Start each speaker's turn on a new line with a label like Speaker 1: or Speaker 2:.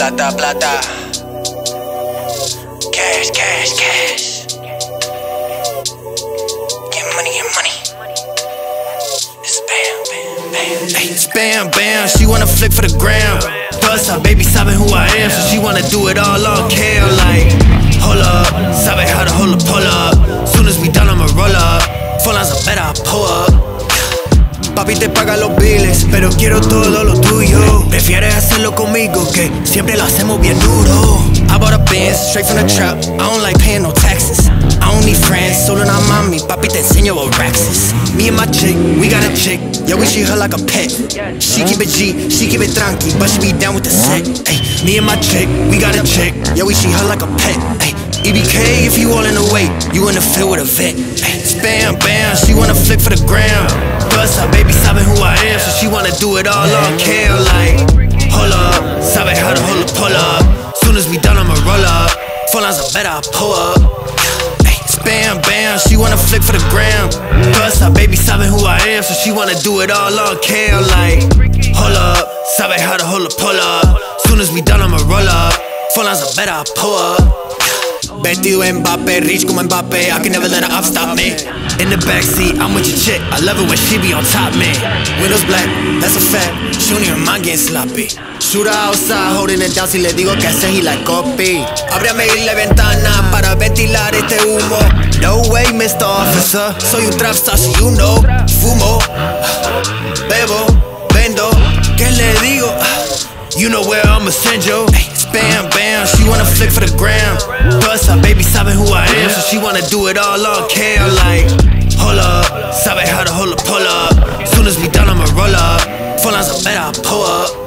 Speaker 1: plata, plata. Cash, cash, cash. Get money, get money. It's bam, bam, bam. Hey, it's bam, bam. She wanna flick for the gram. Plus, her baby sabe who I am, so she wanna do it all on cam. Like, hold up, sabe how to hold a pull up. Soon as pero quiero todo lo tuyo. Prefieres hacerlo conmigo que siempre lo hacemos bien duro. I bought a Benz straight from the trap. I don't like paying no taxes. I don't need friends, solo na mami. Papi te enseño racks is. Me and my chick, we got a chick. Yeah, we treat her like a pet. She keep it G, she keep it tranqui, but she be down with the set. Ay, me and my chick, we got a chick. Yeah, we treat her like a pet. Ay, EBK if you all in the way, you in the field with a vet. Ay, spam, bam, she wanna flick for the ground. Plus, her baby sabe who I am, so she wanna do it all on cam. Like, hold up, sabe how to hold a pull up. Soon as we done, I'ma roll up. Full lines are better, I pull up. Spam, bam, she wanna flick for the gram. Plus, her baby sabe who I am, so she wanna do it all on cam. Like, hold up, sabe how to hold a pull up. Soon as we done, I'ma roll up. Full lines are better, I pull up. Betty Mbappe, reach como Mbappe. I can never let her up stop me. In the backseat, I'm with your chick. I love it when she be on top, man. Windows black, that's a fact. She don't even mind getting sloppy. Shoot her outside, holding it down. Si le digo que hace, he like copy. Ábrame la ventana para ventilar este humo. No way, Mr. Officer. Soy un trap star, so you know. Fumo, bebo, vendo. ¿Qué le digo? You know where I'ma send you. Bam, bam, she wanna flick for the gram. Plus, her baby sabe who I am, so she wanna do it all on cam. Like, hold up, sabe how to hold a pull up. Soon as we done, I'ma roll up. Full lines of better, I pull up.